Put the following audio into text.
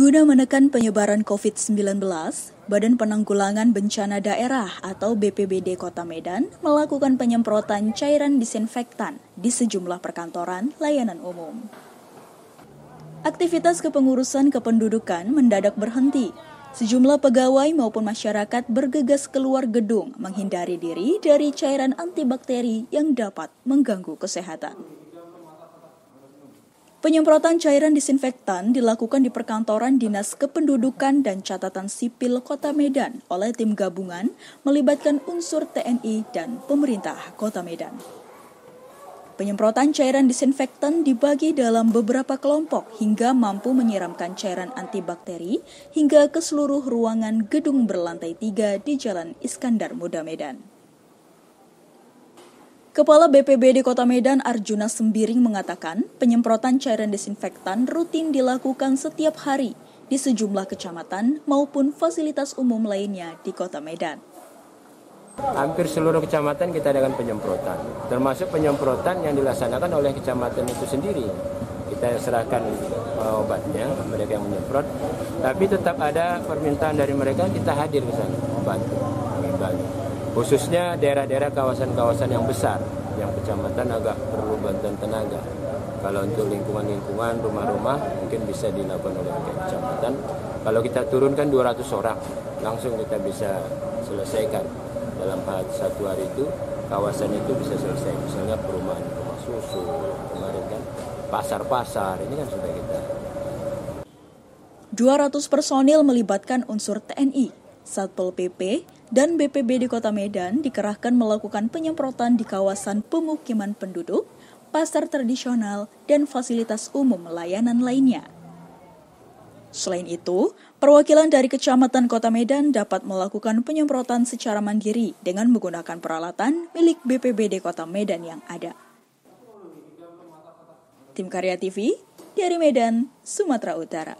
Guna menekan penyebaran COVID-19, Badan Penanggulangan Bencana Daerah atau BPBD Kota Medan melakukan penyemprotan cairan disinfektan di sejumlah perkantoran layanan umum. Aktivitas kepengurusan kependudukan mendadak berhenti. Sejumlah pegawai maupun masyarakat bergegas keluar gedung menghindari diri dari cairan antibakteri yang dapat mengganggu kesehatan. Penyemprotan cairan disinfektan dilakukan di perkantoran Dinas Kependudukan dan Catatan Sipil Kota Medan oleh tim gabungan melibatkan unsur TNI dan pemerintah Kota Medan. Penyemprotan cairan disinfektan dibagi dalam beberapa kelompok hingga mampu menyiramkan cairan antibakteri hingga ke seluruh ruangan gedung berlantai tiga di Jalan Iskandar Muda Medan. Kepala BPBD Kota Medan Arjuna Sembiring mengatakan penyemprotan cairan desinfektan rutin dilakukan setiap hari di sejumlah kecamatan maupun fasilitas umum lainnya di Kota Medan. Hampir seluruh kecamatan kita adakan penyemprotan, termasuk penyemprotan yang dilaksanakan oleh kecamatan itu sendiri. Kita serahkan uh, obatnya, mereka yang menyemprot, tapi tetap ada permintaan dari mereka kita hadir ke sana, bantu khususnya daerah-daerah kawasan-kawasan yang besar yang kecamatan agak perlu bantuan tenaga. Kalau untuk lingkungan-lingkungan rumah-rumah mungkin bisa dilakukan oleh kecamatan. Kalau kita turunkan 200 orang langsung kita bisa selesaikan. Dalam satu hari itu kawasan itu bisa selesai. Misalnya perumahan rumah susu kemarin kan pasar-pasar ini kan sudah kita. 200 personil melibatkan unsur TNI, Satpol PP, dan BPBD Kota Medan dikerahkan melakukan penyemprotan di kawasan pemukiman penduduk, pasar tradisional, dan fasilitas umum layanan lainnya. Selain itu, perwakilan dari Kecamatan Kota Medan dapat melakukan penyemprotan secara mandiri dengan menggunakan peralatan milik BPBD Kota Medan yang ada. Tim Karya TV, dari Medan, Sumatera Utara.